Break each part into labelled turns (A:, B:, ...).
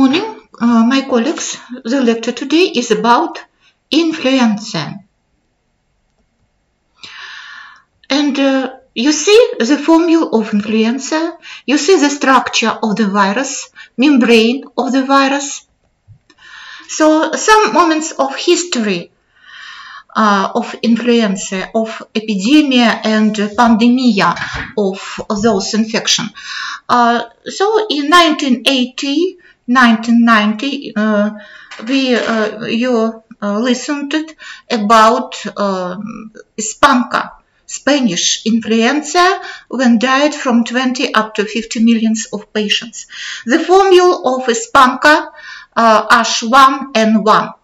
A: morning, uh, my colleagues. The lecture today is about influenza. And uh, you see the formula of influenza, you see the structure of the virus, membrane of the virus. So some moments of history uh, of influenza, of epidemia and pandemia of, those infection. Uh, so in 1980, 1990, uh, we uh, you uh, listened about um, Spanka, Spanish influenza, when died from 20 up to 50 millions of patients. The formula of Spanka H1N1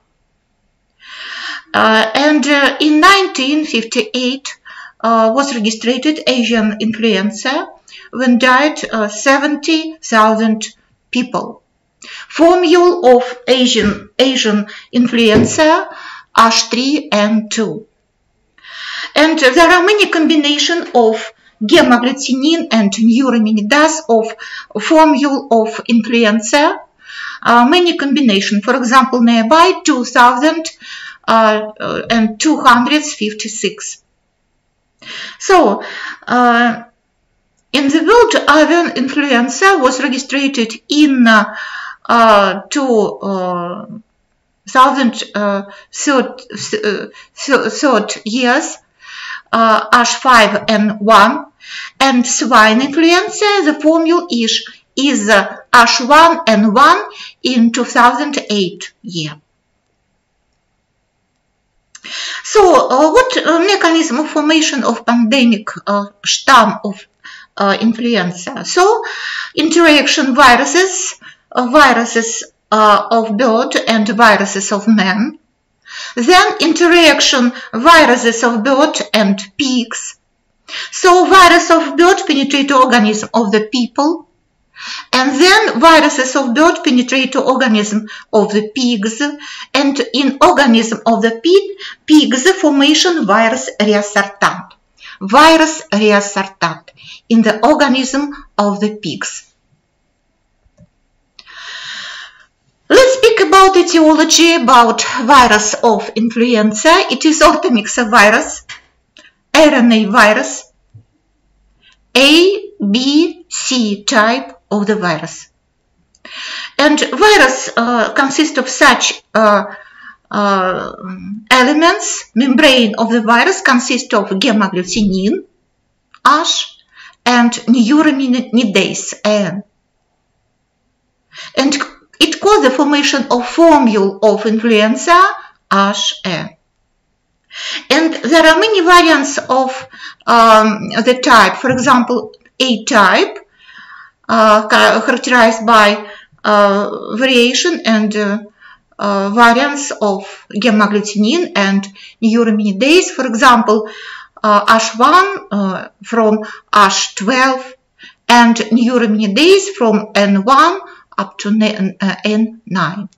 A: uh, and uh, in 1958 uh, was registered Asian influenza when died 70,000 people. Formula of Asian, Asian influenza H3N2. And there are many combinations of hemagglutinin and neuraminidase of formula of influenza. Uh, many combinations, for example, nearby 2000 uh, and 256. So, uh, in the world, avian influenza was registered in uh, uh, 2003 years, H5N1, and swine influenza, the formula is, is H1N1 in 2008 year. So, uh, what uh, mechanism of formation of pandemic uh, stam of influenza? So, interaction viruses, viruses uh, of bird and viruses of man. Then interaction viruses of bird and pigs. So virus of bird penetrate organism of the people and then viruses of bird penetrate to organism of the pigs, and in organism of the pig, pigs formation virus reassortant. Virus reassortant in the organism of the pigs. Let's speak about etiology about virus of influenza. It is virus, RNA virus, A, B, C type, of the virus. And virus uh, consists of such uh, uh, elements. Membrane of the virus consists of hemagglutinin, H, and neuraminidase, N. And it causes the formation of formule of influenza, HN. And there are many variants of um, the type. For example, A type uh, characterized by uh, variation and uh, variants of hemagglutinin and neuraminidase. For example, H1 from H12 and neuraminidase from N1 up to N9.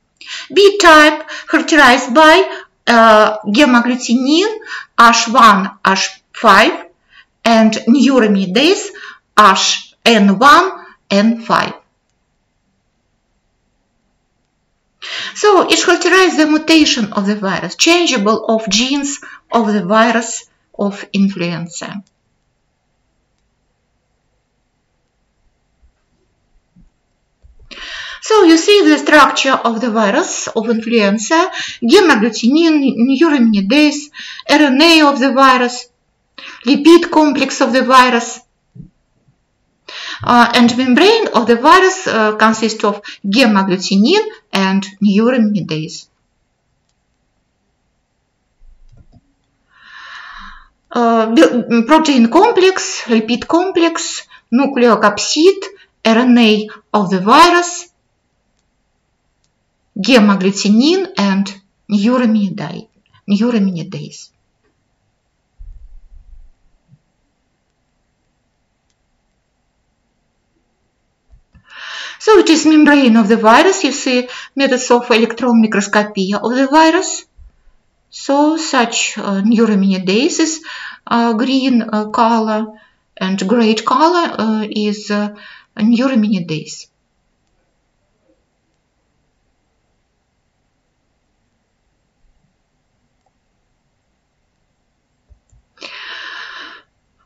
A: B type characterized by uh, hemagglutinin H1, H5 and neuraminidase HN1 N5. So it characterizes the mutation of the virus, changeable of genes of the virus of influenza. So you see the structure of the virus of influenza, hemagglutinin, neuraminidase, RNA of the virus, lipid complex of the virus, uh, and membrane of the virus uh, consists of hemagglutinin and neuraminidase. Uh, protein complex, lipid complex, nucleocapsid, RNA of the virus, hemagglutinin and neuraminidase. So it is membrane of the virus. You see methods of electron microscopy of the virus. So such uh, neuraminidase is uh, green uh, color and gray color uh, is uh, neuraminidase.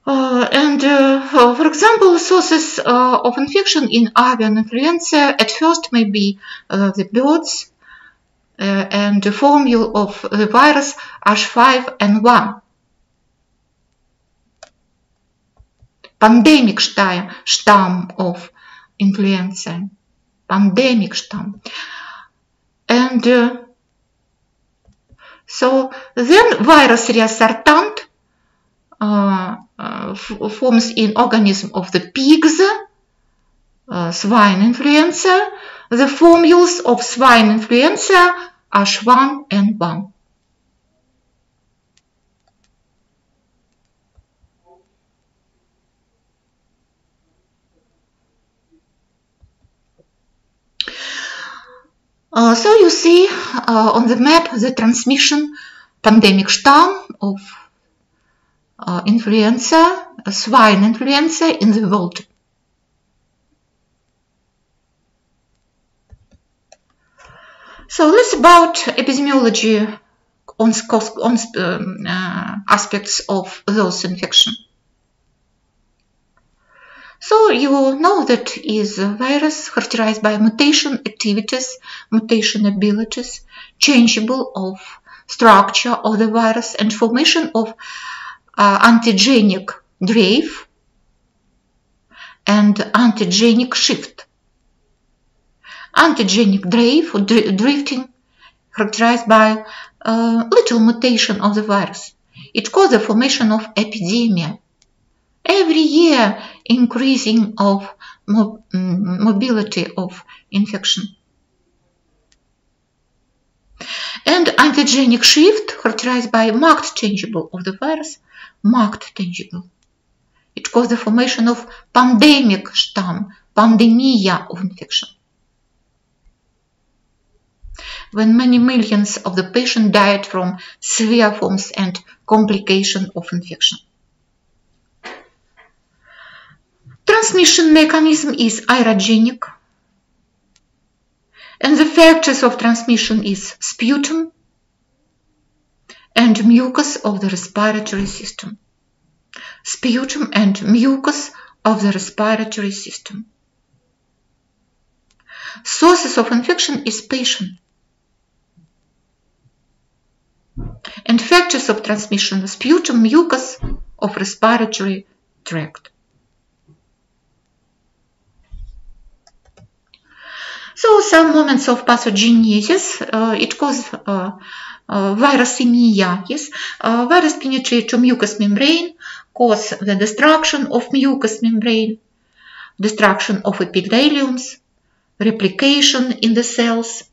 A: And uh, for example, sources uh, of infection in avian influenza at first may be uh, the birds and the formula of the virus H5N1. Pandemic stam of influenza. Pandemic stam. And so then virus reassortant uh, uh, forms in organism of the pigs, uh, swine influenza, the formulas of swine influenza H1N1. Uh, so you see uh, on the map the transmission pandemic stam of uh, influenza, swine influenza in the world. So let's about epidemiology on, on um, uh, aspects of those infection. So you know that is a virus characterized by mutation activities, mutation abilities, changeable of structure of the virus and formation of uh, antigenic drift and antigenic shift. Antigenic drift or drifting characterized by uh, little mutation of the virus. It causes the formation of epidemia. Every year increasing of mm, mobility of infection. And antigenic shift characterized by marked changeable of the virus marked tangible. It caused the formation of pandemic stam, pandemia of infection. When many millions of the patient died from severe forms and complication of infection. Transmission mechanism is aerogenic, and the factors of transmission is sputum, and mucus of the respiratory system. Sputum and mucus of the respiratory system. Sources of infection is patient. And factors of transmission sputum, mucus of respiratory tract. So some moments of pathogenesis, uh, it causes uh, uh, virusemia, yes, uh, virus penetrate to mucous membrane, cause the destruction of mucous membrane, destruction of epitheliums, replication in the cells,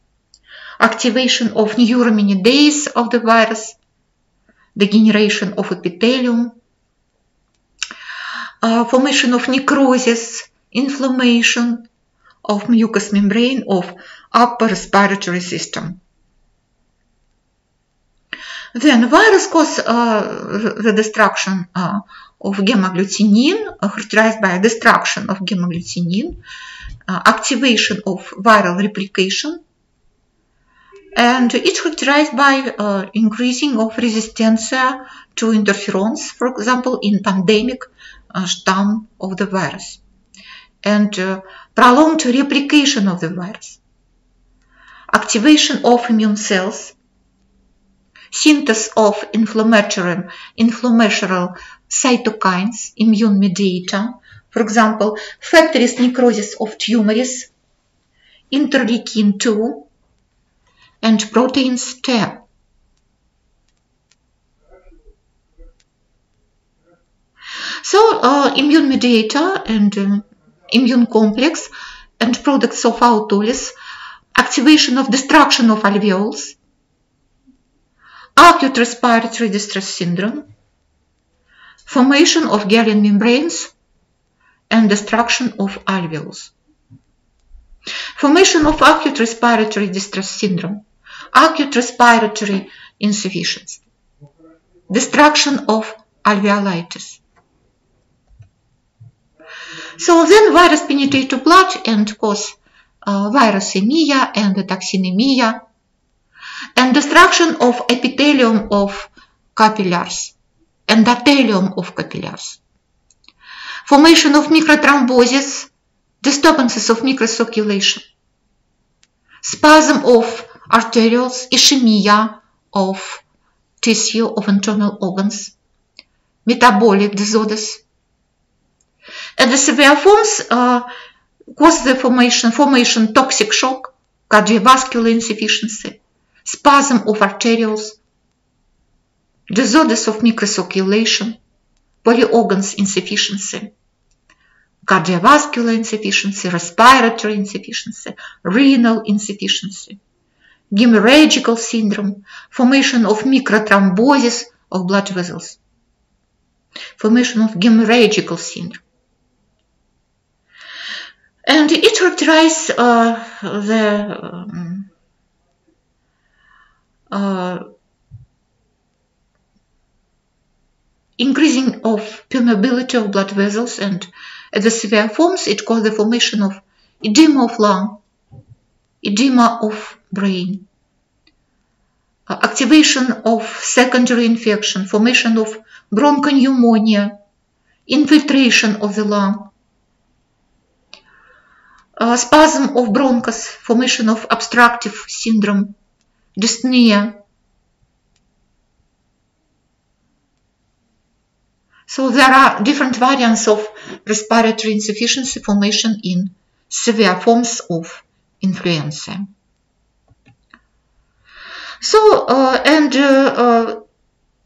A: activation of neuraminidase of the virus, degeneration of epithelium, uh, formation of necrosis, inflammation of mucous membrane of upper respiratory system. Then virus cause uh, the destruction uh, of hemagglutinin, uh, characterized by destruction of hemagglutinin, uh, activation of viral replication, and it's characterized by uh, increasing of resistance to interferons, for example, in pandemic uh, stam of the virus, and prolonged replication of the virus, activation of immune cells, synthesis of inflammatory, inflammatory cytokines, immune mediator, for example, factories necrosis of tumors, interleukin 2, and proteins T. So, uh, immune mediator and uh, immune complex and products of autolysis, activation of destruction of alveoles, acute respiratory distress syndrome, formation of Galen membranes, and destruction of alveoles. Formation of acute respiratory distress syndrome, acute respiratory insufficiency, destruction of alveolitis. So then virus penetrate to blood and cause uh, virusemia and toxinemia and destruction of epithelium of capillaries, endothelium of capillars. formation of microthrombosis, disturbances of microcirculation, spasm of arterioles, ischemia of tissue of internal organs, metabolic disorders. And the severe forms uh, cause the formation, formation toxic shock, cardiovascular insufficiency, spasm of arterioles, disorders of microcirculation, polyorgans insufficiency, cardiovascular insufficiency, respiratory insufficiency, renal insufficiency, hemorrhagical syndrome, formation of microthrombosis of blood vessels, formation of hemorrhagical syndrome. And it characterizes uh, the um, uh, increasing of permeability of blood vessels and at the severe forms it causes the formation of edema of lung, edema of brain, uh, activation of secondary infection, formation of bronchopneumonia, infiltration of the lung, spasm of bronchus, formation of obstructive syndrome, dyspnea. So there are different variants of respiratory insufficiency formation in severe forms of influenza. So, uh, and uh, uh,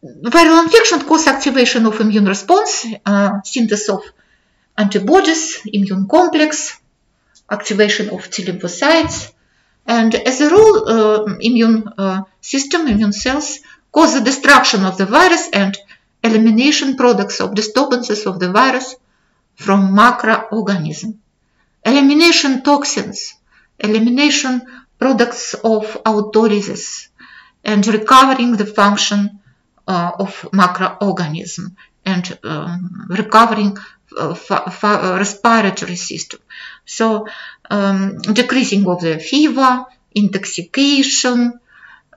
A: viral infection causes activation of immune response, uh, synthesis of antibodies, immune complex, activation of T lymphocytes, and as a rule, uh, immune uh, system, immune cells, cause the destruction of the virus and elimination products of disturbances of the virus from macroorganism. Elimination toxins, elimination products of autolysis, and recovering the function uh, of macroorganism and um, recovering uh, respiratory system. So um, decreasing of the fever, intoxication,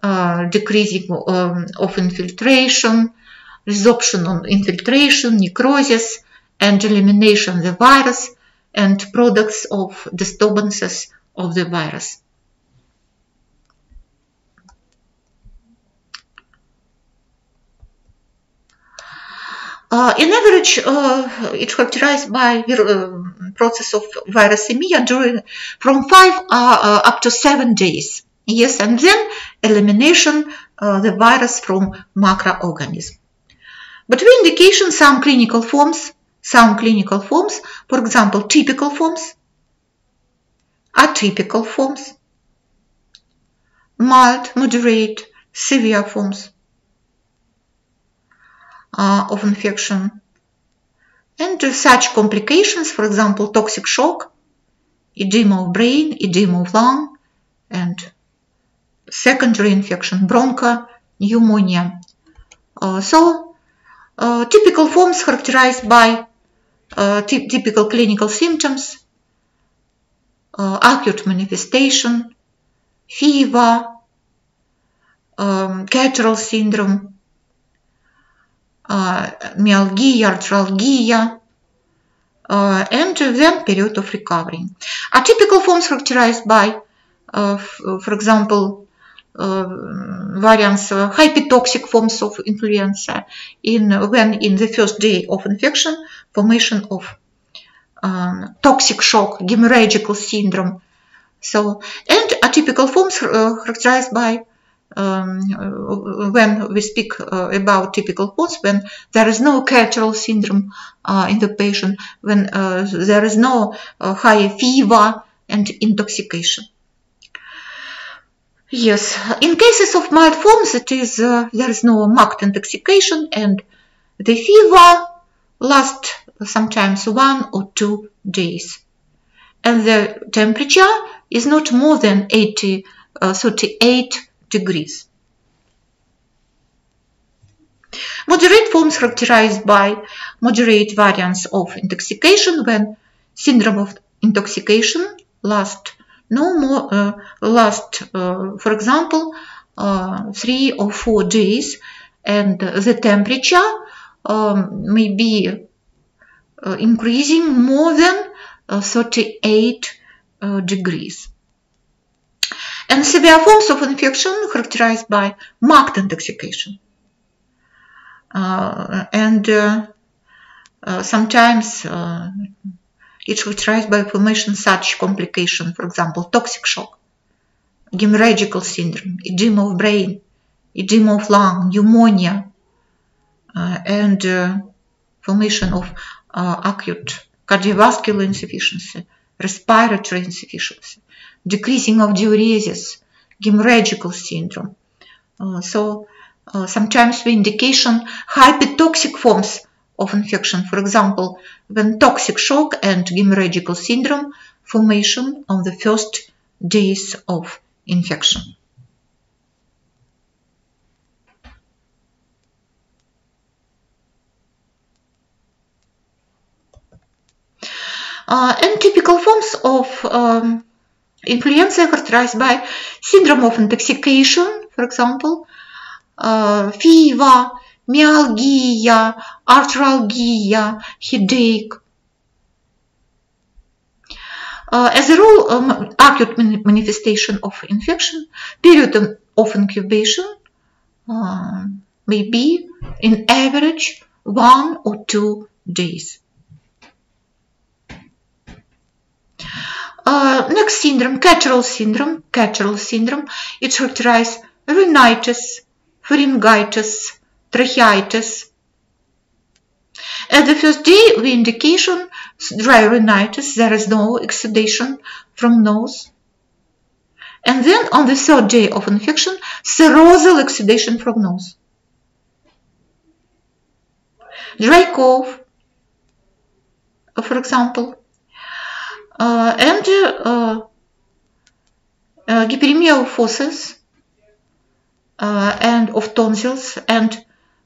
A: uh, decreasing um, of infiltration, resorption on infiltration, necrosis, and elimination of the virus and products of disturbances of the virus. Uh, in average, uh, it's characterized by uh, process of virusemia during from five uh, uh, up to seven days. Yes, and then elimination uh, the virus from macroorganism. But we indication some clinical forms, some clinical forms, for example, typical forms, atypical forms, mild, moderate, severe forms uh, of infection. And such complications, for example, toxic shock, edema of brain, edema of lung, and secondary infection, broncho, pneumonia. Uh, so, uh, typical forms characterized by uh, typical clinical symptoms, uh, acute manifestation, fever, um, catarrhal syndrome, myalgia, arthralgia, uh, and then period of recovery. Atypical forms characterized by, for example, variants, hypertoxic forms of influenza, in when in the first day of infection, formation of um, toxic shock, hemorrhagical syndrome. So, and atypical forms uh, characterized by um, when we speak uh, about typical forms, when there is no catarrhal syndrome uh, in the patient, when uh, there is no high fever and intoxication. Yes, in cases of mild forms, it is uh, there is no marked intoxication and the fever lasts sometimes one or two days. And the temperature is not more than 80, uh, 38 degrees. Moderate forms characterized by moderate variants of intoxication when syndrome of intoxication last no more uh, last uh, for example uh, three or four days and the temperature um, may be uh, increasing more than uh, 38 uh, degrees. And severe forms of infection characterized by marked intoxication. Uh, and uh, uh, sometimes it's characterized by formation such complication, for example, toxic shock, hemorrhagical syndrome, edema of brain, edema of lung, pneumonia, and formation of acute cardiovascular insufficiency, respiratory insufficiency, decreasing of diuresis, hemorrhagical syndrome. Uh, so uh, sometimes the indication hypertoxic forms of infection, for example, when toxic shock and hemorrhagical syndrome formation on the first days of infection. Uh, and typical forms of um, influenza characterized by syndrome of intoxication, for example, uh, fever, myalgia, arthralgia, headache. Uh, as a rule, um, acute manifestation of infection, period of incubation uh, may be in average one or two days. Uh, next syndrome, Catarrhal syndrome. Catarrhal syndrome, it characterizes rhinitis, pharyngitis, tracheitis. At the first day of indication, dry rhinitis, there is no exudation from nose. And then on the third day of infection, serosal exudation from nose. Dry cough, for example, and uh, uh, hyperemia of fauces and of tonsils and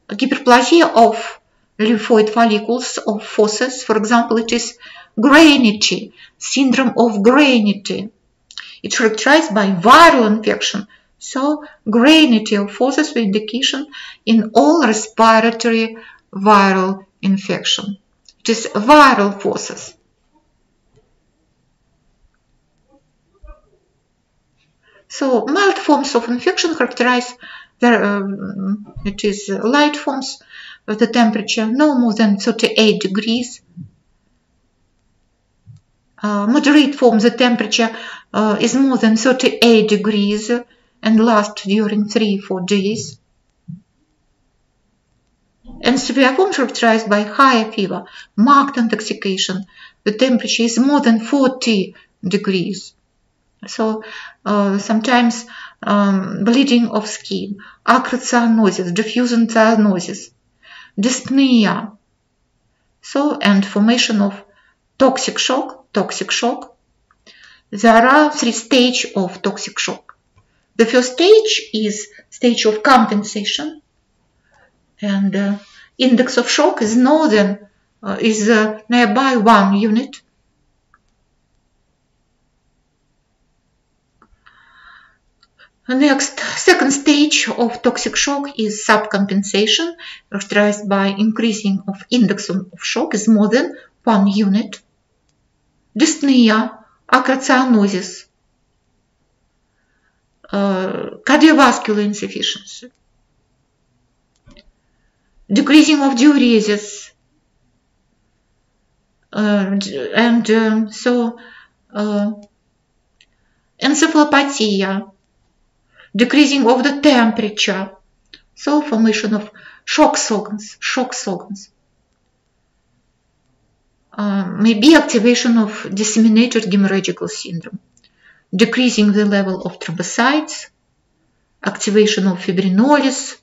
A: hyperplasia of lymphoid follicles of fauces. For example, it is Granity, syndrome of Granity. It's characterized by viral infection. So, Granity of fauces with indication in all respiratory viral infection. It is viral fauces. So mild forms of infection characterize there, um, it is light forms of the temperature no more than 38 degrees. Uh, moderate forms the temperature uh, is more than 38 degrees and lasts during 3-4 days. And severe forms characterized by higher fever, marked intoxication. The temperature is more than 40 degrees. So uh, sometimes um, bleeding of skin, acrocyanosis, diffusion cyanosis, dyspnea. So and formation of toxic shock, toxic shock. There are three stages of toxic shock. The first stage is stage of compensation, and uh, index of shock is northern uh, is uh, nearby one unit The next second stage of toxic shock is subcompensation, characterized by increasing of index of shock is more than one unit. Dyspnea, acrocyanosis, uh, cardiovascular insufficiency, decreasing of diuresis, uh, and um, so uh, encephalopathia, decreasing of the temperature, so formation of shock sockens, shock sockens. Uh, maybe activation of disseminated hemorrhagical syndrome, decreasing the level of thrombocytes, activation of fibrinolysis,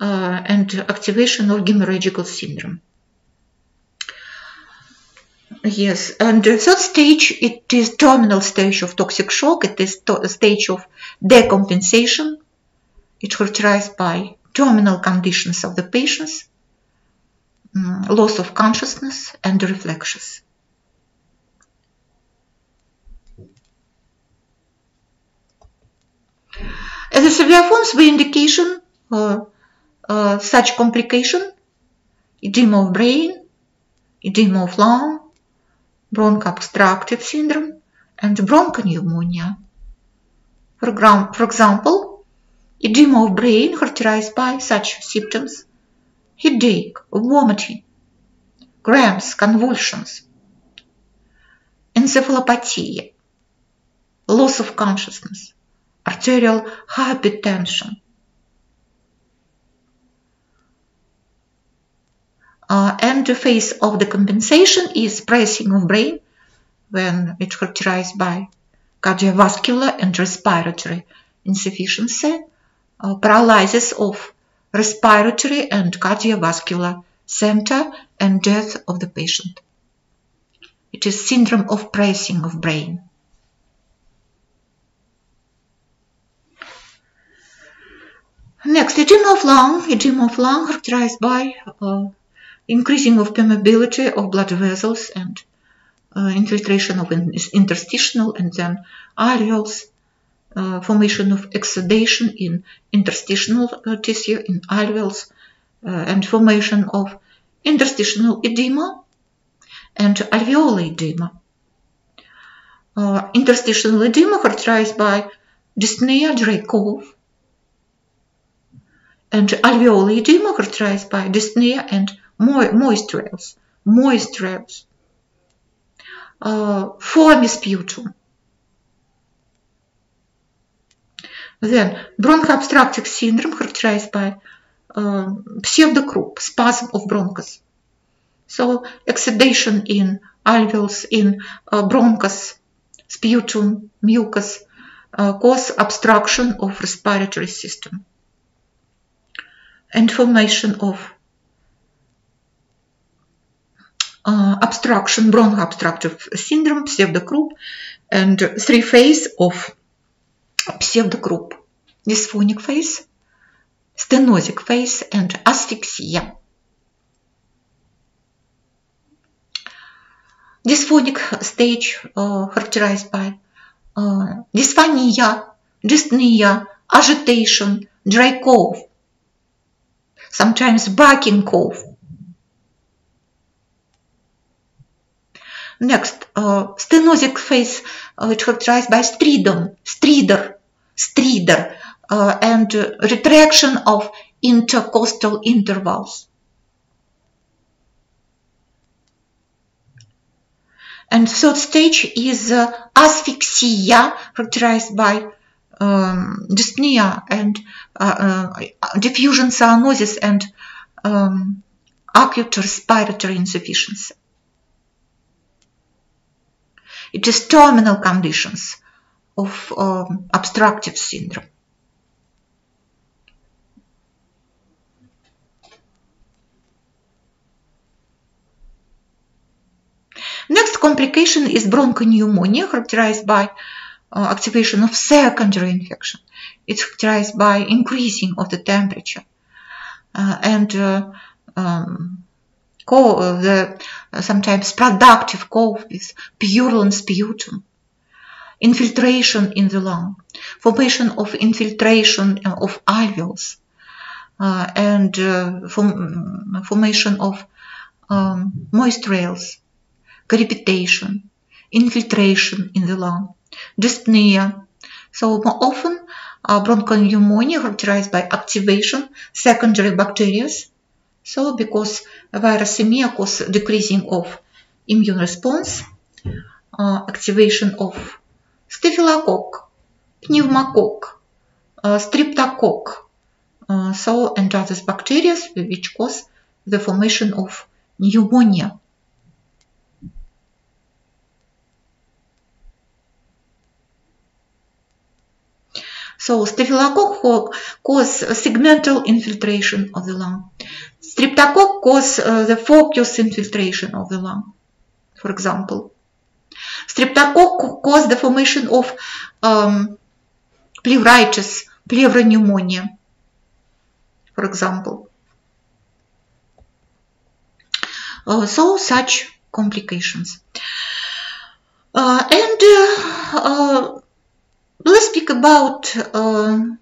A: uh, and activation of hemorrhagical syndrome. Yes, and the third stage, it is terminal stage of toxic shock. It is stage of decompensation. It's characterized by terminal conditions of the patients, um, loss of consciousness, and reflexes. As a severe forms, the indication uh, uh, such complication, edema of brain, edema of lung, bronchoobstructive syndrome, and bronchopneumonia. For, for example, edema of brain characterized by such symptoms headache, vomiting, cramps, convulsions, encephalopathy, loss of consciousness, arterial hypertension. Uh, and the phase of the compensation is pressing of brain when it's characterized by cardiovascular and respiratory insufficiency, uh, paralysis of respiratory and cardiovascular center and death of the patient. It is syndrome of pressing of brain. Next, edema of lung. Edema of lung characterized by uh, increasing of permeability of blood vessels and uh, infiltration of interstitial and then alveoles, uh, formation of exudation in interstitial uh, tissue in alveoles, uh, and formation of interstitial edema and alveolar edema. Uh, interstitial edema characterized by dyspnea, cough, and alveolar edema characterized by dyspnea and mo moist rales, moist rales, uh, foamy sputum. Then bronchoobstructive syndrome characterized by uh, pseudocroup, spasm of bronchus. So exudation in alveoles, in uh, bronchus, sputum, mucus, uh, cause obstruction of respiratory system and formation of uh, obstruction, bronchoobstructive syndrome, pseudocroup, and three phase of pseudocroup, dysphonic phase, stenotic phase, and asphyxia. Dysphonic stage uh, characterized by uh, dysphonia, dyspnea, agitation, dry cough, sometimes barking cough. Next, uh, stenotic phase, uh, characterized by stridor, stridor, stridor, uh, and retraction of intercostal intervals. And third stage is uh, asphyxia, characterized by um, dyspnea and uh, uh, diffusion cyanosis and um, acute respiratory insufficiency. It is terminal conditions of um, obstructive syndrome. Next complication is bronchopneumonia characterized by uh, activation of secondary infection. It's characterized by increasing of the temperature uh, and uh, um, the sometimes productive cough with purulent sputum, infiltration in the lung, formation of infiltration of alveoles, uh, and uh, form, formation of um, moist rales, crepitation, infiltration in the lung, dyspnea. So more often, uh, bronchopneumonia characterized by activation secondary bacteria. So because viremia causes decreasing of immune response, uh, activation of staphylococcus, pneumococcus, uh, streptococcus, uh, so and other bacteria which cause the formation of pneumonia. So staphylococcus cause segmental infiltration of the lung. Streptococcus cause uh, the focus infiltration of the lung, for example. Streptococcus cause the formation of um, pleuritis, pleuropneumonia, for example. Uh, so such complications. Uh, and uh, uh, let's speak about uh,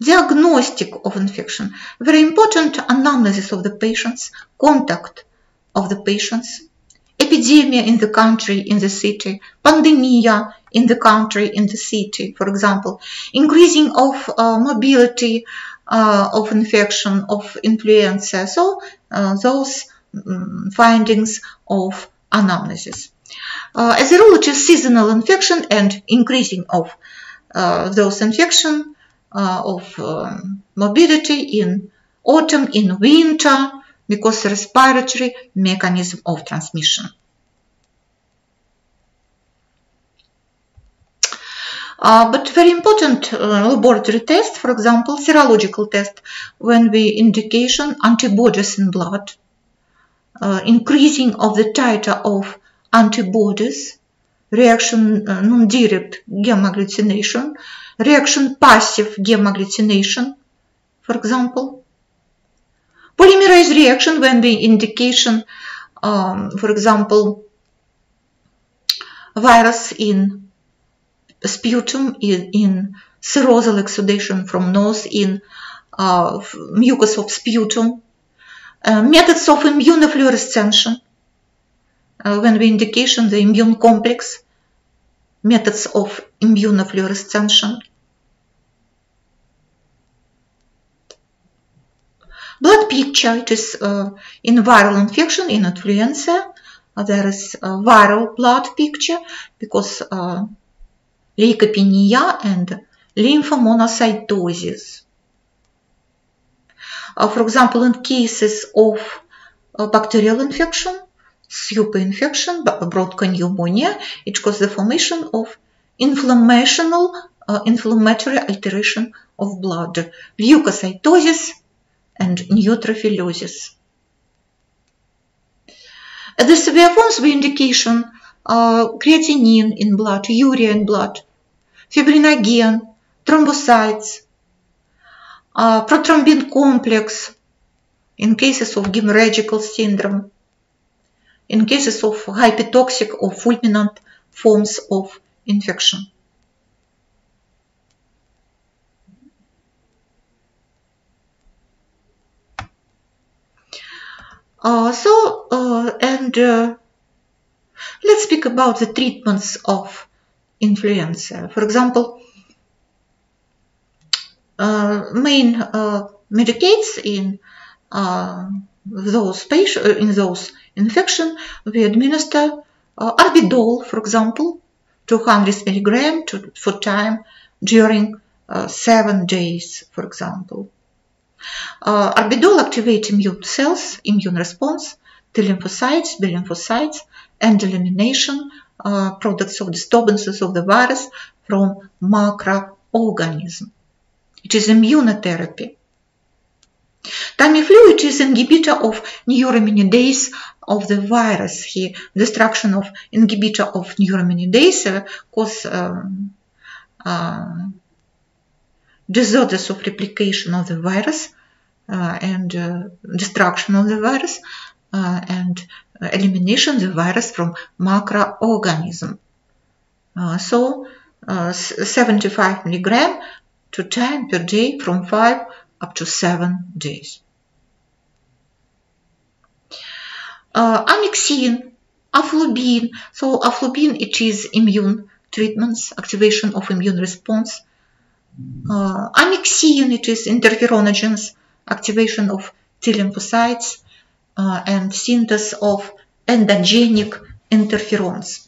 A: diagnostic of infection, very important analysis of the patients, contact of the patients, epidemia in the country, in the city, pandemia in the country, in the city, for example, increasing of uh, mobility uh, of infection, of influenza. So uh, those um, findings of anamnesis. Uh, as a rule, it is seasonal infection and increasing of uh, those infection. uh, of um, mobility in autumn, in winter, because respiratory mechanism of transmission. Uh, but very important uh, laboratory test, for example, serological test, when we indication antibodies in blood, uh, increasing of the titer of antibodies, reaction uh, non-direct hemagglutination, reaction passive hemagglutination, for example. Polymerase reaction when the indication, um, for example, virus in sputum, in, in serosal exudation from nose, in uh, mucus of sputum, uh, methods of immunofluorescence, uh, when we indication the immune complex, methods of immunofluorescence. Blood picture, it is uh, in viral infection, in influenza, uh, there is viral blood picture because uh, leukopenia and lymphomonocytosis. For example, in cases of bacterial infection, super infection, bronchopneumonia, it causes the formation of inflammational, uh, inflammatory alteration of blood, leukocytosis and neutrophilosis. The severe forms of indication, uh, creatinine in blood, urea in blood, fibrinogen, thrombocytes, uh, prothrombin complex in cases of hemorrhagical syndrome, in cases of hypertoxic or fulminant forms of infection. Uh, so, uh, and uh, let's speak about the treatments of influenza. For example, uh, main uh, medicates in uh, those patients in those infection we administer arbidol, for example, 200 milligram to, for time during seven days, for example. Uh, arbidol activates immune cells, immune response, T lymphocytes, B lymphocytes, and elimination uh, products of disturbances of the virus from macroorganism. It is immunotherapy. Tamiflu it is inhibitor of neuraminidase of the virus here. Destruction of inhibitor of neuraminidase uh, cause um, uh, disorders of replication of the virus uh, and uh, destruction of the virus uh, and elimination of the virus from macroorganism. So 75 milligram to 10 per day from 5 up to 7 days. Uh, Amixin, aflubin. So aflubin, it is immune treatments, activation of immune response. Uh, Amixin, it is interferonogens, activation of T lymphocytes uh, and synthesis of endogenic interferons.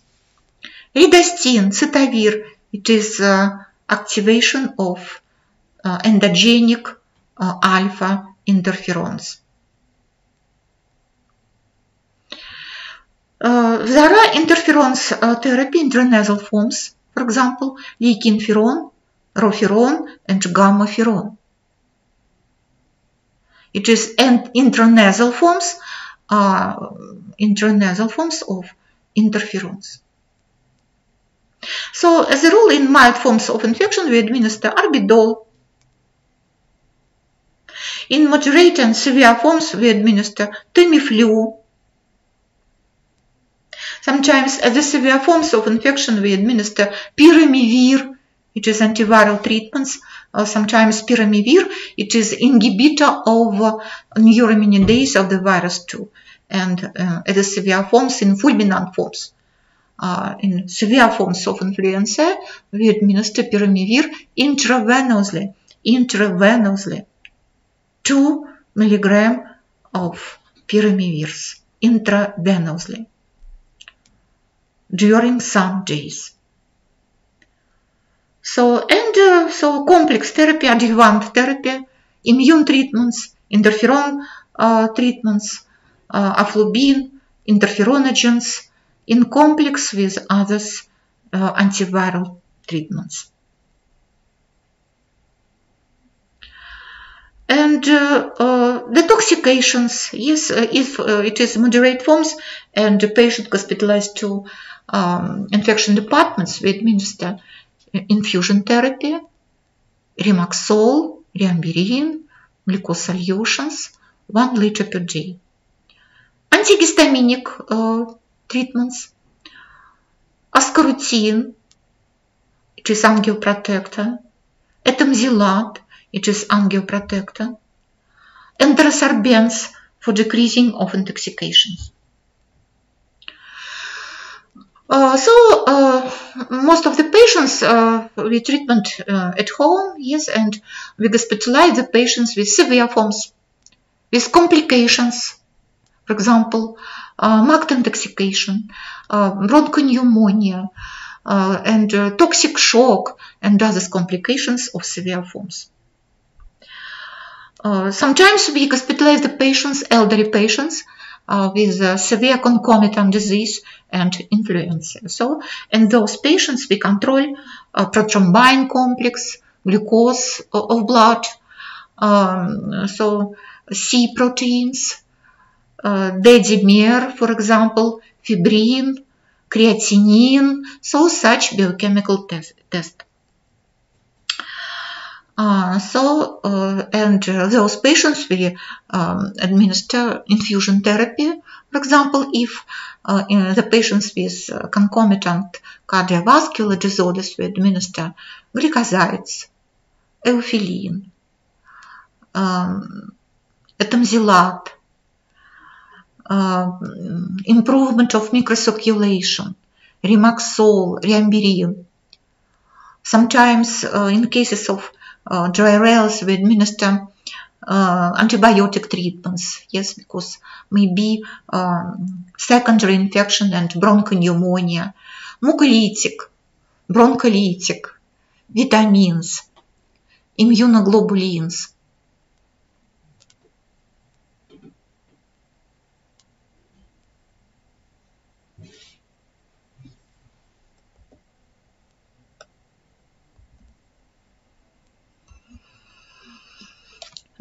A: Ridostin, Cytovir, it is uh, activation of uh, endogenic uh, alpha interferons. Uh, there are interferons therapy in intranasal forms, for example, leukinferon, roferon, and gammaferon. It is intranasal forms, uh, intranasal forms of interferons. So, as a rule, in mild forms of infection, we administer arbidol. In moderate and severe forms, we administer Tamiflu. Sometimes, at the severe forms of infection, we administer Peramivir, which is antiviral treatments uh, sometimes peramivir. It is inhibitor of uh, neuraminidase of the virus too. And uh, it is severe forms in fulminant forms. Uh, in severe forms of influenza, we administer peramivir intravenously, intravenously, 2 milligram of peramivirs intravenously during some days. So, and uh, so complex therapy, adjuvant therapy, immune treatments, interferon uh, treatments, uh, aflubin, interferonogens, in complex with others uh, antiviral treatments. And uh, uh, yes, uh, if it is moderate forms and the patient hospitalized to um, infection departments, we administer infusion therapy, Remaxol, Riambirin, glucose solutions, 1 liter per day. Antihistaminic uh, treatments, ascorutine, it is angioprotector, etamizolat, it is angioprotector, resorbents for decreasing of intoxications. Uh, so uh, most of the patients uh, with treatment uh, at home, yes, and we hospitalize the patients with severe forms, with complications, for example, uh, marked intoxication, bronchopneumonia, and toxic shock and other complications of severe forms. sometimes we hospitalize the patients, elderly patients, with severe concomitant disease and influenza. So in those patients, we control uh, prothrombin complex, glucose of blood, um, so C proteins, uh, D-dimer, for example, fibrin, creatinine, so such biochemical test. test. Uh, so, uh, and uh, those patients we um, administer infusion therapy. For example, if uh, the patients with uh, concomitant cardiovascular disorders, we administer glycosides, euphyline, um, uh, improvement of microcirculation, Remaxol, Reamberin. Sometimes in cases of uh, dry rales, we administer uh, antibiotic treatments, yes, because maybe um, secondary infection and bronchopneumonia, mucolytic, broncholytic, vitamins, immunoglobulins.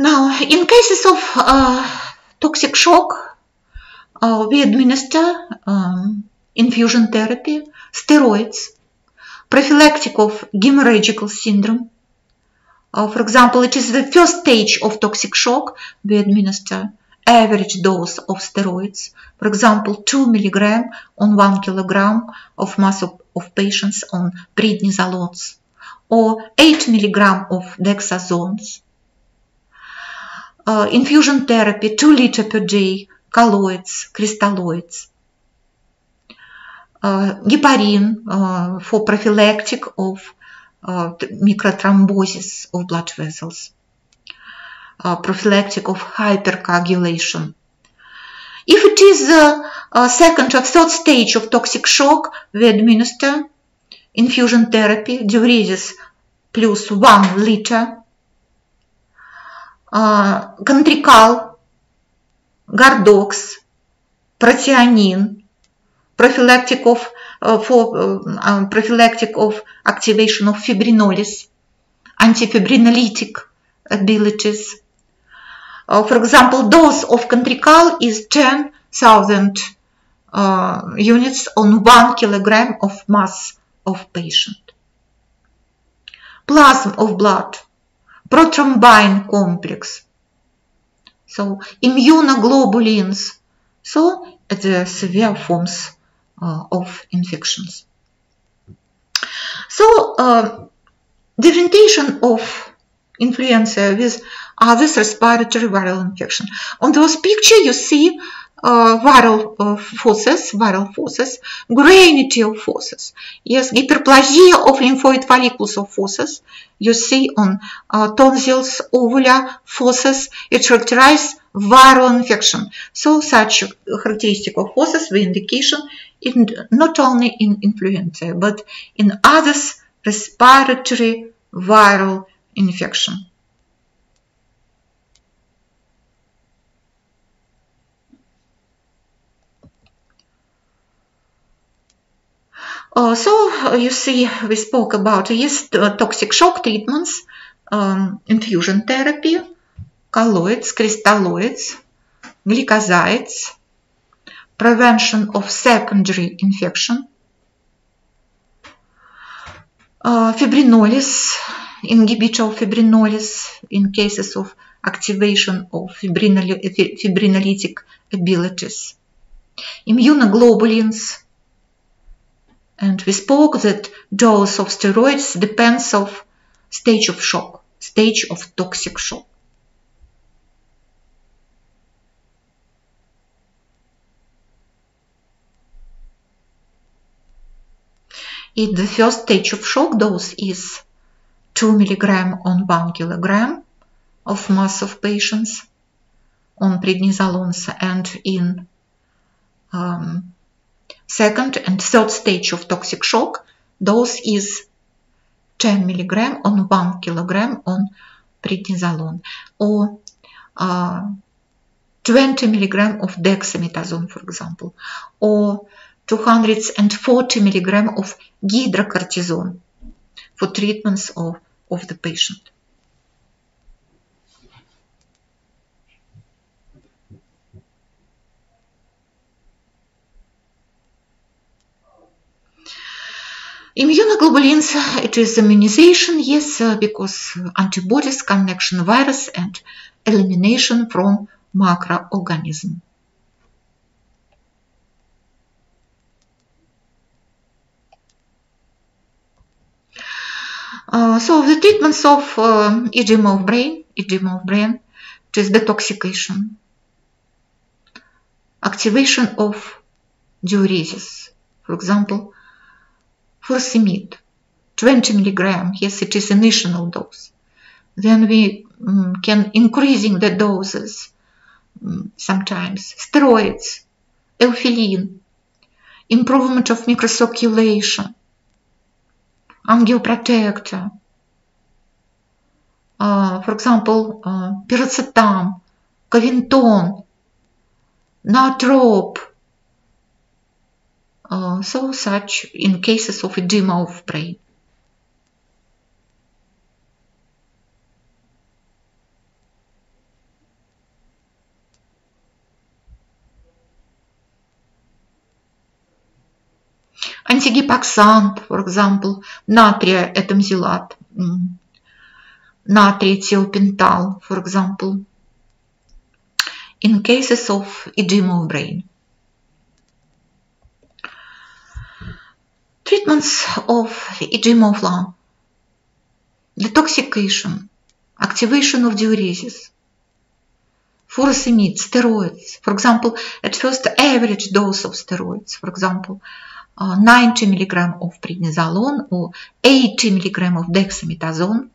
A: Now, in cases of uh, toxic shock, uh, we administer um, infusion therapy, steroids, prophylactic of hemorrhagical syndrome. Uh, for example, it is the first stage of toxic shock. We administer average dose of steroids, for example, 2 milligram on 1 kilogram of mass of, of patients on prednisolons, or 8 milligram of dexazones uh, infusion therapy, 2 liter per day, colloids, crystalloids. Uh, heparin uh, for prophylactic of uh, microthrombosis of blood vessels. Uh, prophylactic of hypercoagulation. If it is a second or third stage of toxic shock, we administer infusion therapy, diuresis plus 1 liter контрикал, гордокс, prothionin, prophylactic of uh, for uh, prophylactic of activation of fibrinolysis, antifibrinolytic abilities. Uh, for example, dose of contrical is 10,000 uh, units on 1 kilogram of mass of patient. Plasma of blood prothrombin complex. So immunoglobulins. So the severe forms uh, of infections. So uh, differentiation of influenza with others respiratory viral infection. On those picture you see uh, viral uh, fauces, viral fauces, granularity of fauces. Yes, hyperplasia of lymphoid follicles of fauces. You see on uh, tonsils, uvula, fauces. It characterizes viral infection. So such characteristic of fauces the indication in, not only in influenza but in others respiratory viral infection. Uh, so you see, we spoke about yes, toxic shock treatments, um, infusion therapy, colloids, crystalloids, glycosides, prevention of secondary infection, uh, fibrinolysis, inhibitor of fibrinolysis in cases of activation of fibrinolytic abilities, immunoglobulins, and we spoke that dose of steroids depends of stage of shock, stage of toxic shock. In the first stage of shock, dose is 2 milligram on 1 kilogram of mass of patients on prednisolone and in um, Second and third stage of toxic shock, dose is 10 milligram on 1 kilogram on prednisolone or uh, 20 milligram of dexamethasone, for example, or 240 milligram of hydrocortisone for treatments of, of the patient. Immunoglobulins, it is immunization, yes, because antibodies, connection virus and elimination from macroorganism. Uh, so the treatments of uh, edema of brain, edema of brain, it is detoxification, activation of diuresis, for example, furosemide, 20 milligram, yes, it is initial dose. Then we um, can increasing the doses um, sometimes. Steroids, euphyline, improvement of microcirculation, angioprotector, uh, for example, uh, piracetam, cavinton, natrop, uh, so such in cases of edema of brain. Антигипоксант, for example, натрия этамзилат, натрий тиопентал, for example, in cases of edema of brain. Treatments of edema of lung, activation of diuresis, furosemide, steroids. For example, at first average dose of steroids, for example, uh, 90 milligram of prednisolone or 80 milligram of dexamethasone,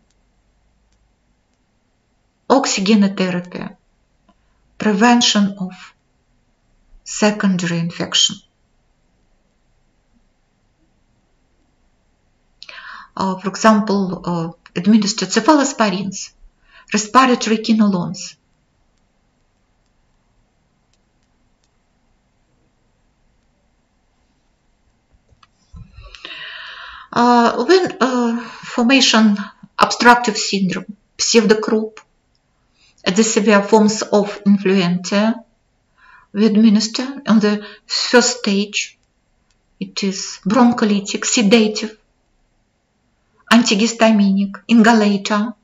A: oxygenotherapy, prevention of secondary infection. For example, uh, administered cephalosporins, respiratory quinolones. Uh, when uh, formation obstructive syndrome, pseudocroup, the severe forms of influenza, we administer on the first stage. It is broncholytic, sedative, antihistaminic inhalator,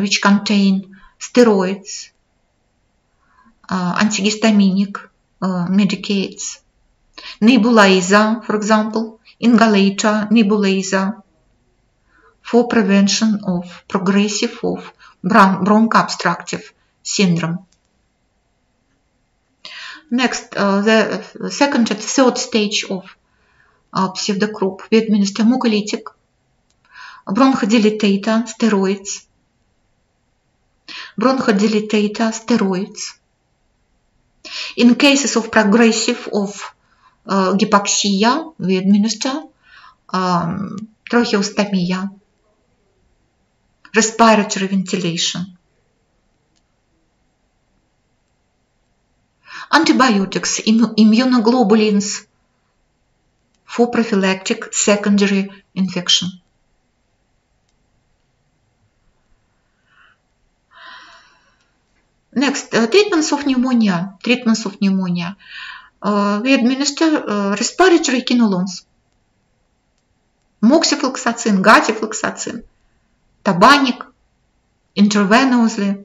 A: which contain steroids, uh, antihistaminic medicates, nebulizer, for example, inhalator, nebulizer, for prevention of progressive of bronchoobstructive syndrome. Next, uh, the second and third stage of uh, pseudocroup, we administer mucolytic, bronchodilatator, steroids, bronchodilatator, steroids. In cases of progressive of uh, hypoxia, we administer um, tracheostomia, respiratory ventilation. Antibiotics, immunoglobulins for prophylactic secondary infection. Next, uh, treatments of pneumonia. Treatments of pneumonia. Uh, we administer uh, respiratory quinolones. Moxifloxacin, gatifloxacin, Tavanic, intravenously.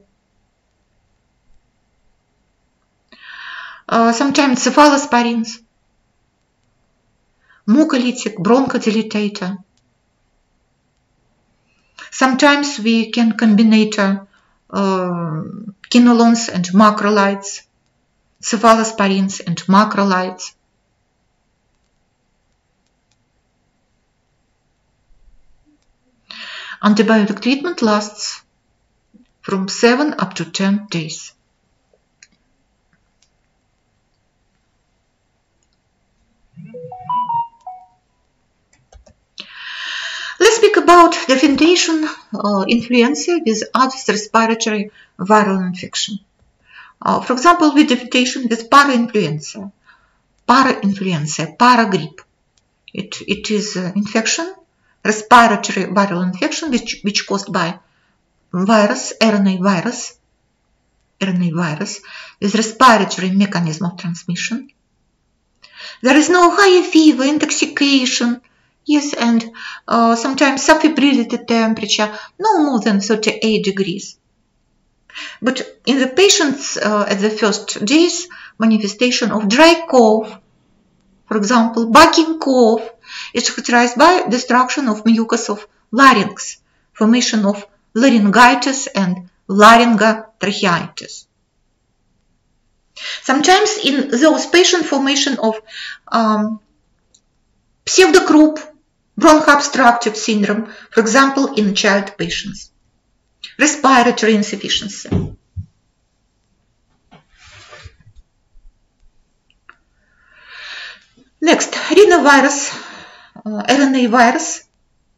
A: Uh, sometimes cephalosporins, mucolytic, bronchodilatator. Sometimes we can combine uh, quinolones and macrolides, cephalosporins and macrolides. Antibiotic treatment lasts from 7 up to 10 days. About the fermentation uh, influenza with other respiratory viral infection. Uh, for example, with fermentation with parainfluenza, parainfluenza, paragrippe. It, it is uh, infection respiratory viral infection which, which caused by virus, RNA virus, RNA virus with respiratory mechanism of transmission. There is no high fever, intoxication, yes, and uh, sometimes subfibrillated temperature, no more than 38 degrees. But in the patients uh, at the first days, manifestation of dry cough, for example, barking cough, is characterized by destruction of mucus of larynx, formation of laryngitis and laryngotracheitis. Sometimes in those patient formation of um, pseudocroup, bronchoobstructive syndrome, for example, in child patients. Respiratory insufficiency. Next, rhinovirus, uh, RNA virus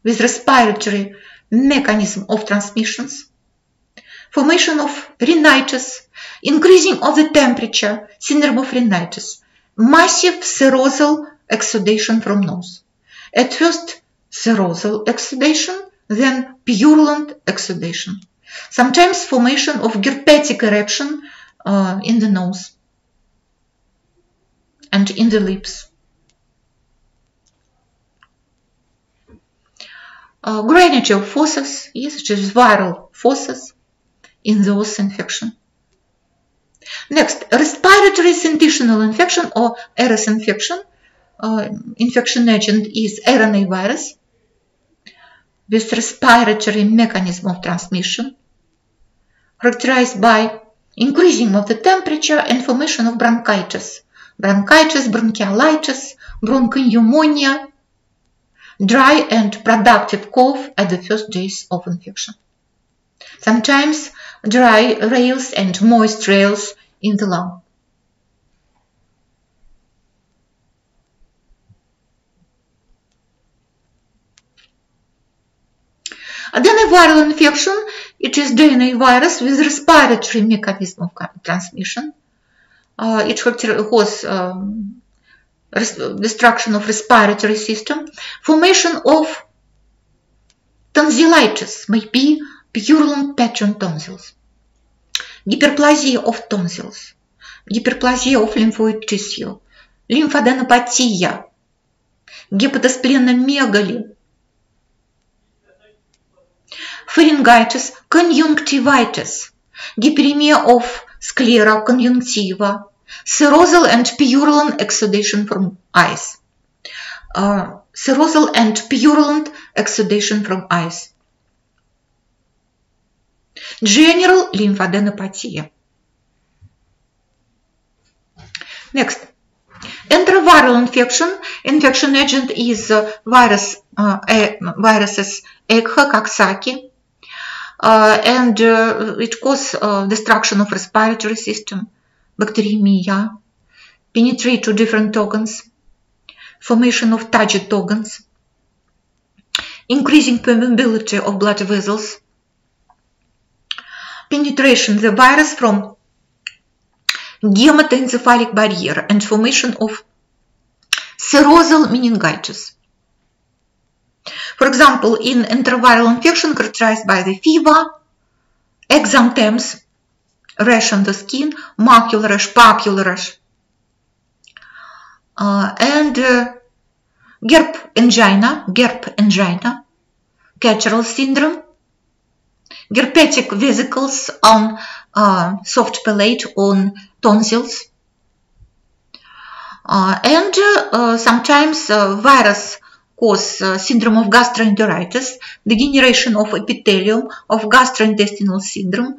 A: with respiratory mechanism of transmissions, formation of rhinitis, increasing of the temperature, syndrome of rhinitis, massive serosal exudation from nose. At first, serosal exudation, then purulent exudation. Sometimes formation of herpetic eruption uh, in the nose and in the lips. Uh, granular of fossils, yes, which is viral fossils in those infection. Next, respiratory syncytial infection or RS infection. Infection agent is RNA virus with respiratory mechanism of transmission characterized by increasing of the temperature and formation of bronchitis, bronchitis, bronchiolitis, bronchopneumonia, dry and productive cough at the first days of infection. Sometimes dry rales and moist rales in the lung. Adenoviral infection, it is DNA virus with respiratory mechanism of transmission. Uh, it has um, destruction of respiratory system, formation of tonsillitis may be purulent pattern tonsils, hyperplasia of tonsils, hyperplasia of lymphoid tissue, lymphadenopathy, hepatosplenomegaly, pharyngitis, conjunctivitis, hyperemia of sclera conjunctiva, serosal and purulent exudation from eyes. Uh, serosal and purulent exudation from eyes. general lymphadenopathy. Next, Enteroviral infection. Infection agent is virus, uh, viruses uh, and uh, it causes uh, destruction of respiratory system, bacteremia, penetrate to different organs, formation of target organs, increasing permeability of blood vessels, penetration the virus from hematoencephalic barrier and formation of serosal meningitis. For example, in enteroviral infection characterized by the fever, exanthems, rash on the skin, macular rash, papular rash, uh, and uh, GERP angina, GERP angina, catarrhal syndrome, Gerpetic vesicles on uh, soft palate on tonsils, uh, and uh, sometimes uh, virus cause uh, syndrome of gastroenteritis, degeneration of epithelium of gastrointestinal syndrome,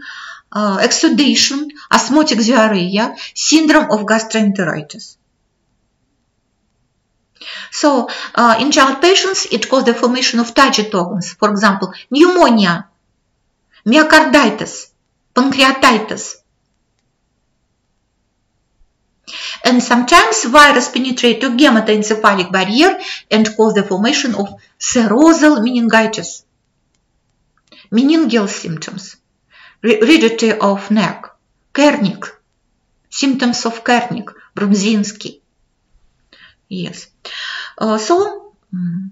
A: uh, exudation, osmotic diarrhea, syndrome of gastroenteritis. So, uh, in child patients, it causes the formation of target organs, for example, pneumonia, myocarditis, pancreatitis. And sometimes virus penetrate to hematoencephalic barrier and cause the formation of serosal meningitis. Meningeal symptoms, rigidity of neck, Kernig, symptoms of Kernig, Brudzinski. Yes. Uh, so, mm.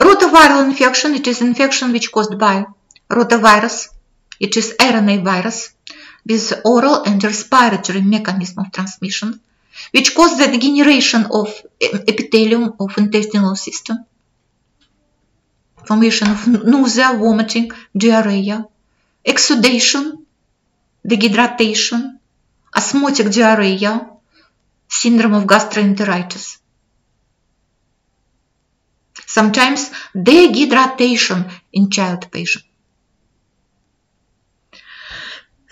A: rotaviral infection, it is infection which caused by rotavirus. It is RNA virus with oral and respiratory mechanism of transmission, which cause the degeneration of epithelium of intestinal system, formation of nausea, vomiting, diarrhea, exudation, dehydration, osmotic diarrhea, syndrome of gastroenteritis. Sometimes dehydration in child patient.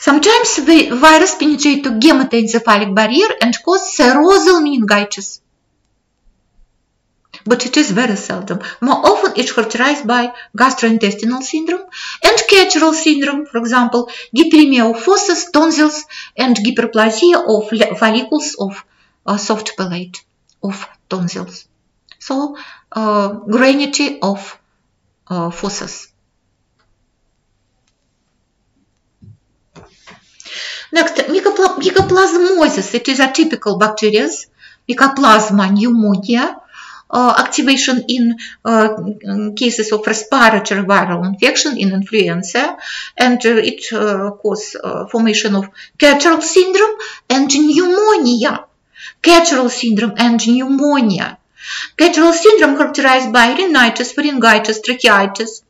A: Sometimes the virus penetrates to the hematoencephalic barrier and cause serosal meningitis. But it is very seldom. More often it's characterized by gastrointestinal syndrome and catarrhal syndrome, for example, hyperemia of fosses, tonsils, and hyperplasia of follicles of uh, soft palate of tonsils. So, uh, granity of uh. Next, mycoplasmosis. It is atypical bacteria, mycoplasma pneumonia, uh, activation in uh, cases of respiratory viral infection in influenza, and uh, it causes formation of catarrhal syndrome and pneumonia. Catarrhal syndrome and pneumonia. Catarrhal syndrome characterized by rhinitis, pharyngitis, tracheitis,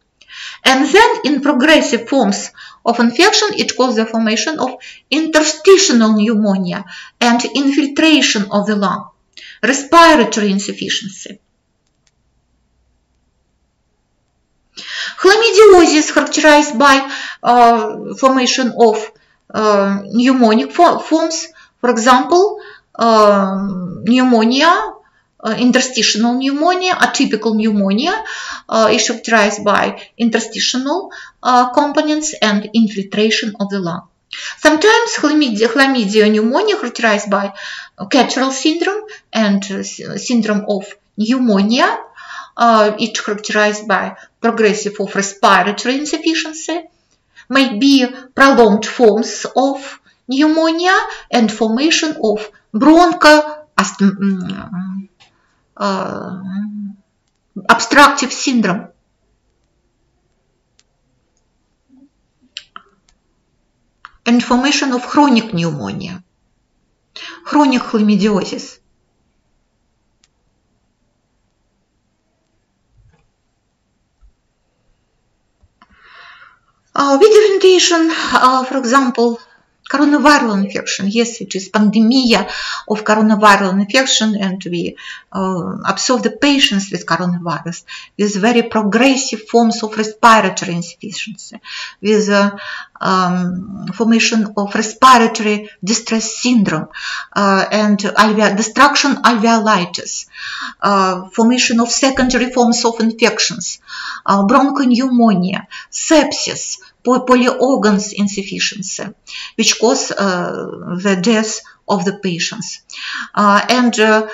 A: and then in progressive forms of infection, it causes the formation of interstitial pneumonia and infiltration of the lung, respiratory insufficiency. Chlamydiosis characterized by uh, formation of uh, pneumonic forms, for example, uh, pneumonia interstitial pneumonia, atypical pneumonia uh, is characterized by interstitial uh, components and infiltration of the lung. Sometimes chlamydia, chlamydia pneumonia characterized by catarrhal syndrome and syndrome of pneumonia. Uh, it's characterized by progressive of respiratory insufficiency, may be prolonged forms of pneumonia and formation of broncho uh, obstructive syndrome. And formation of chronic pneumonia, chronic chlamydiosis. Uh, with differentiation, uh, for example, coronavirus infection. Yes, it is pandemia of coronavirus infection, and we uh, observe the patients with coronavirus with very progressive forms of respiratory insufficiency, with uh, um, formation of respiratory distress syndrome uh, and alveol destruction alveolitis, uh, formation of secondary forms of infections, uh, bronchopneumonia, sepsis, polyorgans insufficiency, which cause uh, the death of the patients. Uh, and uh,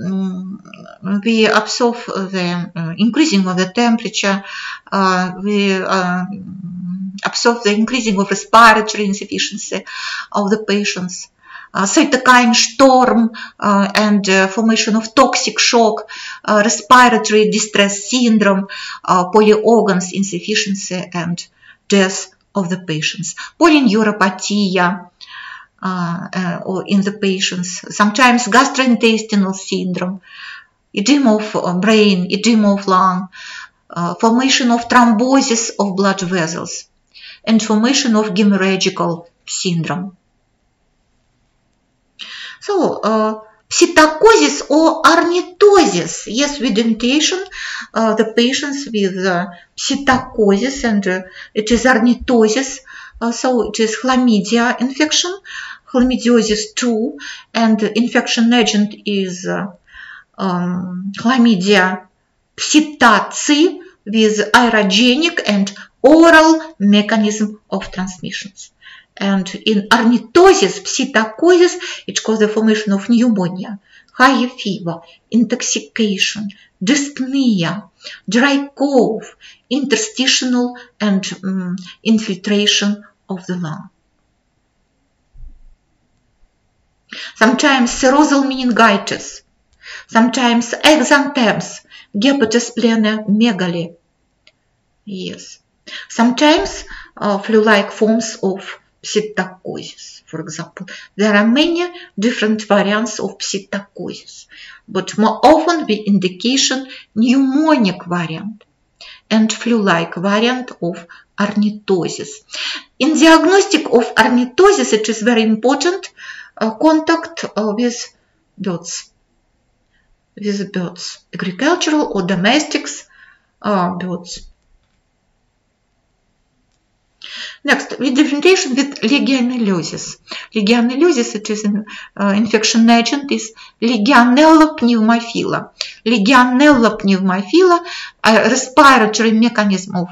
A: mm, we observe the increasing of the temperature, uh, we uh, observe the increasing of respiratory insufficiency of the patients. Uh, cytokine storm and formation of toxic shock, respiratory distress syndrome, polyorgans insufficiency, and death of the patients. Polyneuropathia or in the patients, sometimes gastrointestinal syndrome, edema of uh, brain, edema of lung, uh, formation of thrombosis of blood vessels, and formation of hemorrhagical syndrome. So, uh, psittacosis or ornithosis. Yes, with dentation, uh, the patients with uh, psittacosis and uh, it is ornithosis. Uh, so it is chlamydia infection, chlamydiosis 2, and infection agent is uh, um, chlamydia psittaci with aerogenic and oral mechanism of transmissions. And in ornithosis, psittacosis, it causes the formation of pneumonia, high fever, intoxication, dyspnea, dry cough, interstitial and um, infiltration of the lung. Sometimes serosal meningitis, sometimes exanthems, hepatosplenic megaly. Yes. Sometimes uh, flu-like forms of psittacosis, for example. There are many different variants of psittacosis, but more often the indication pneumonic variant and flu-like variant of ornithosis. In diagnostic of ornithosis, it is very important uh, contact uh, with birds, with birds, agricultural or domestics uh, birds. Next, with differentiation with legionellosis. Legionellosis, it is an uh, infection agent, is Legionella pneumophila. Legionella pneumophila, a respiratory mechanism of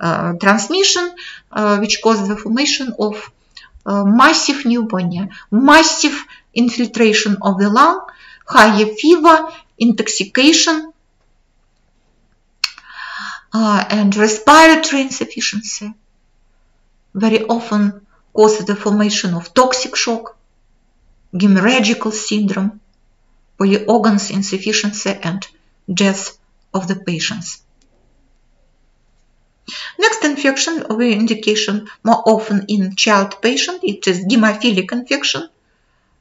A: uh, transmission, uh, which causes the formation of uh, massive pneumonia, massive infiltration of the lung, high fever, intoxication, uh, and respiratory insufficiency very often causes the formation of toxic shock, hemorrhagical syndrome, polyorgans insufficiency, and death of the patients. Next infection or indication more often in child patient, it is hemophilic infection,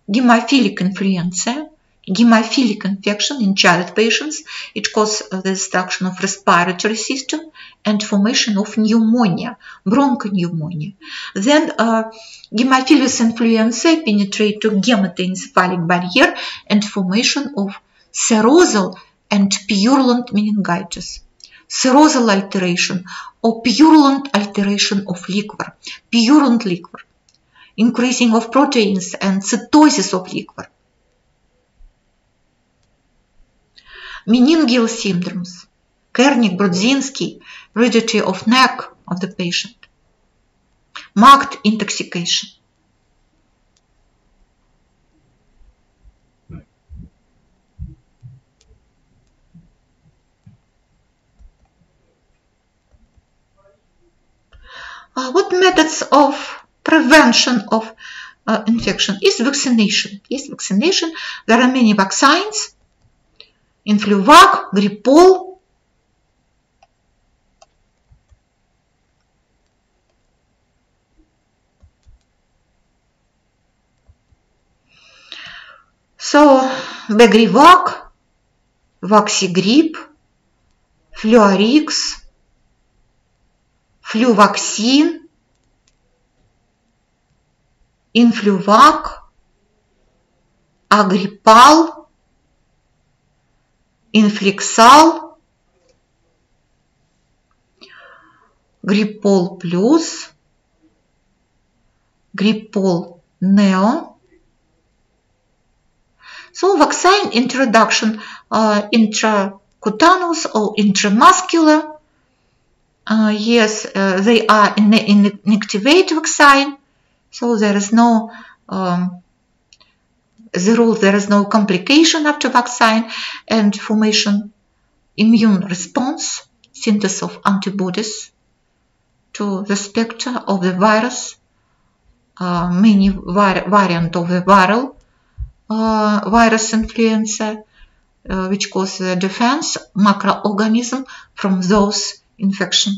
A: hemophilic influenza, hemophilic infection in child patients. It causes the destruction of respiratory system and formation of pneumonia, bronchopneumonia. Then uh, Haemophilus influenzae penetrate to hematoencephalic barrier and formation of serosal and purulent meningitis. Serosal alteration or purulent alteration of liquor, purulent liquor, increasing of proteins and cytosis of liquor. Meningeal syndromes, Kernig-Brudzinski, rigidity of neck of the patient, marked intoxication. Uh, what methods of prevention of uh, infection is vaccination. Yes, vaccination. There are many vaccines. инфлювак, гриппол. So, бегривак, ваксигрип, флюорикс, флюваксин, инфлювак, агриппал – Inflexal, Grippol Plus, Grippol Neo. So vaccine introduction uh, intracutaneous or intramuscular. Uh, yes, uh, they are inactivate vaccine, so there is no um, the rule there is no complication after vaccine and formation immune response, synthesis of antibodies to the spectre of the virus, uh, many var variant of the viral uh, virus influenza, uh, which causes the defense microorganism from those infection.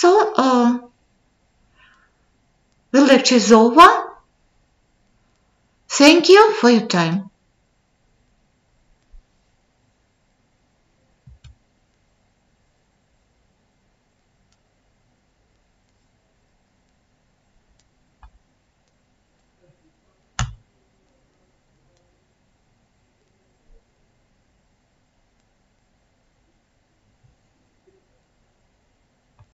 A: So, uh, the lecture is over. Thank you for your time.